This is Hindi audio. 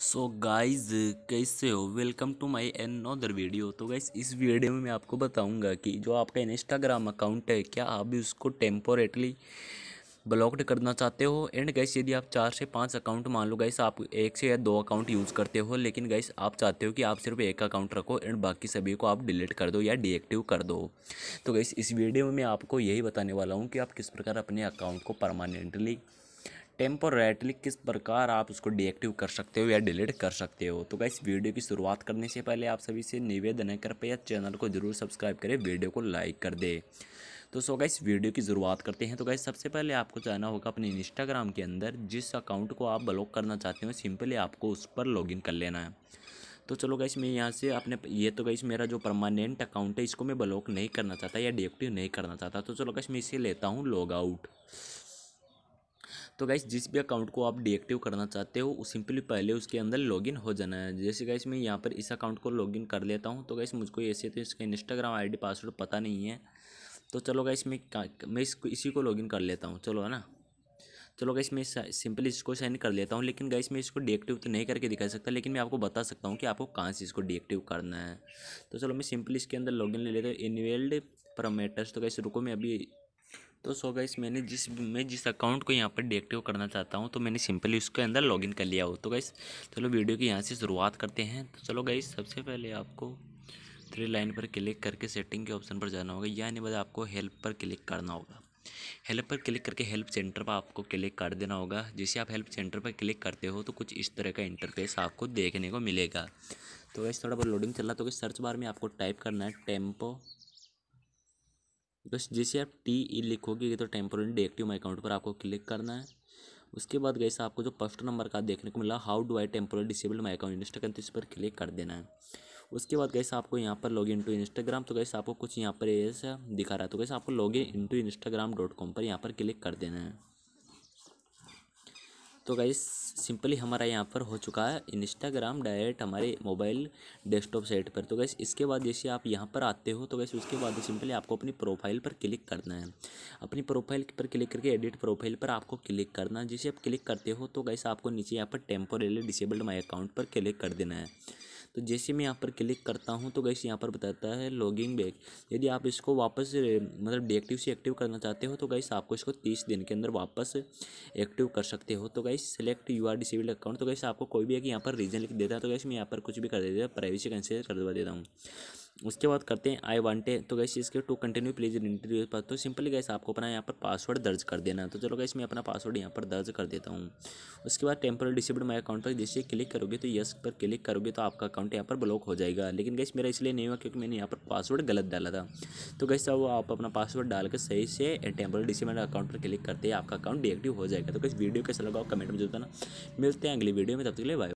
सो गाइज़ कैसे हो? Welcome to my my another video तो गाइज़ इस वीडियो में मैं आपको बताऊँगा कि जो आपका इंस्टाग्राम अकाउंट है, क्या आप भी उसको टेम्पोरेटली ब्लॉक्ड करना चाहते हो? एंड गैस यदि आप चार से पाँच अकाउंट मान लो गैस आप एक से या दो अकाउंट यूज़ करते हो, लेकिन गैस आप चाहते हो कि आप सिर्फ़ एक अकाउंट रखो एंड बाकी सभी को आप डिलीट कर दो या डीएक्टिव कर दो। तो गैस इस वीडियो में मैं आपको यही बताने वाला हूँ कि आप किस प्रकार अपने अकाउंट को परमानेंटली टेम्पोरेटली किस प्रकार आप उसको डीएक्टिव कर सकते हो या डिलीट कर सकते हो। तो इस वीडियो की शुरुआत करने से पहले आप सभी से निवेदन है, कृपया चैनल को ज़रूर सब्सक्राइब करें, वीडियो को लाइक कर दे। तो सो गाइस, वीडियो की शुरुआत करते हैं। तो गाइस, सबसे पहले आपको जाना होगा अपने इंस्टाग्राम के अंदर, जिस अकाउंट को आप ब्लॉक करना चाहते हो, सिंपली आपको उस पर लॉगिन कर लेना है। तो चलो गाइस, मैं यहाँ से अपने, ये तो गाइस मेरा जो परमानेंट अकाउंट है, इसको मैं ब्लॉक नहीं करना चाहता या डिएक्टिव नहीं करना चाहता। तो चलो गाइस, मैं इसे लेता हूँ, लॉग आउट। तो गाइस जिस भी अकाउंट को आप डीएक्टिव करना चाहते हो सिंपली पहले उसके अंदर लॉगिन हो जाना है। जैसे गाइस मैं यहाँ पर इस अकाउंट को लॉगिन कर लेता हूँ तो गाइस मुझको ऐसे तो इसका इंस्टाग्राम आईडी पासवर्ड पता नहीं है। तो चलो गाइस मैं मैं इसको, इसी को लॉगिन कर लेता हूँ, चलो, है ना? चलो गाइस मैं सिंपली इसको साइन कर लेता हूँ, लेकिन गाइस मैं इसको डीएक्टिव तो नहीं करके दिखा सकता, लेकिन मैं आपको बता सकता हूँ कि आपको कहाँ से इसको डीएक्टिव करना है। तो चलो, मैं सिंपली इसके अंदर लॉगिन ले लेता हूँ इनवेल्ड प्रोमेटर्स तो गाइस रुको, मैं अभी तो सो गाइस मैंने जिस, मैं जिस अकाउंट को यहाँ पर डीएक्टिव करना चाहता हूँ तो मैंने सिंपली उसके अंदर लॉगिन कर लिया हो। तो गाइस, चलो वीडियो की यहाँ से शुरुआत करते हैं। तो चलो गाइस, सबसे पहले आपको थ्री लाइन पर क्लिक करके सेटिंग के ऑप्शन पर जाना होगा। यानी बाद आपको हेल्प पर क्लिक करना होगा। हेल्प पर क्लिक करके हेल्प सेंटर पर आपको क्लिक कर देना होगा। जैसे आप हेल्प सेंटर पर क्लिक करते हो तो कुछ इस तरह का इंटरफेस आपको देखने को मिलेगा। तो वैसे थोड़ा बहुत लोडिंग चल रहा तो सर्च बार में आपको टाइप करना है टेंपो बस जैसे आप टी ई लिखोगे तो टेम्पोरी डेक्टिव माई अकाउंट पर आपको क्लिक करना है। उसके बाद गैस आपको जो फ़र्स्ट नंबर का देखने को मिला how do I temporary disable my account Instagram तो इस पर क्लिक कर देना है। उसके बाद गैस आपको यहाँ पर लॉग इन टू इंस्टाग्राम तो गैस आपको कुछ यहाँ पर ऐसा दिखा रहा है। तो गैस आपको log in to Instagram dot com पर यहाँ पर क्लिक कर देना है। तो गाइस सिंपली हमारा यहाँ पर हो चुका है इंस्टाग्राम डायरेक्ट हमारे मोबाइल डेस्कटॉप साइट पर। तो गैस इसके बाद जैसे आप यहाँ पर आते हो तो गैस उसके बाद सिंपली आपको अपनी प्रोफ़ाइल पर क्लिक करना है। अपनी प्रोफ़ाइल पर क्लिक करके एडिट प्रोफ़ाइल पर आपको क्लिक करना है। जैसे आप क्लिक करते हो तो गैस आपको नीचे यहाँ पर टेम्पोरेली डिसेबल्ड माई अकाउंट पर क्लिक कर देना है। तो जैसे मैं यहाँ पर क्लिक करता हूँ तो गैस यहाँ पर बताता है लॉगिंग बैक यदि आप इसको वापस मतलब डिएक्टिव से एक्टिव करना चाहते हो तो गैस आपको इसको तीस दिन के अंदर वापस एक्टिव कर सकते हो। तो guys select you are disabled account तो गैस आपको कोई भी एक यहाँ पर रीजन लिख देता है तो गैस मैं यहाँ पर कुछ भी कर देता प्राइवेसी कंसिडर कर देता हूँ। उसके बाद करते हैं आई वांटे तो गैस इसके टू कंटिन्यू प्लीज़ इंटरव्यू पर तो सिंपली गैस आपको अपना यहाँ पर पासवर्ड दर्ज कर देना है। तो चलो गैस मैं अपना पासवर्ड यहाँ पर दर्ज कर देता हूँ। उसके बाद टेम्पोररी डिसेबल्ड माई अकाउंट पर जैसे क्लिक करोगे तो यस पर क्लिक करोगे तो आपका अकाउंट यहाँ पर ब्लॉक हो जाएगा। लेकिन गैस मेरा इसलिए नहीं हुआ क्योंकि मैंने यहाँ पर पासवर्ड गलत डाला था। तो गैस अब आप अपना पासवर्ड डाल के सही से टेम्पोररी डिसेबल्ड अकाउंट पर क्लिक करते आपका अकाउंट डीएक्टिव हो जाएगा। तो गैस वीडियो कैसा लगा कमेंट में जो बताना। मिलते हैं अगली वीडियो में, तब तक के लिए बाय